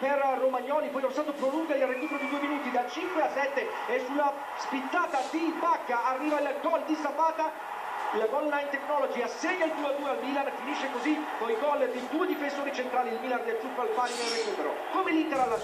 per Romagnoli, poi Orsato prolunga il recupero di due minuti da 5 a 7 e sulla spittata di Bacca arriva il gol di Zapata. Il Goal Line Technology assegna il 2-2 al Milan finisce così con i gol di due difensori centrali il Milan del Ciuffo al pari nel recupero. Come l'Inter alla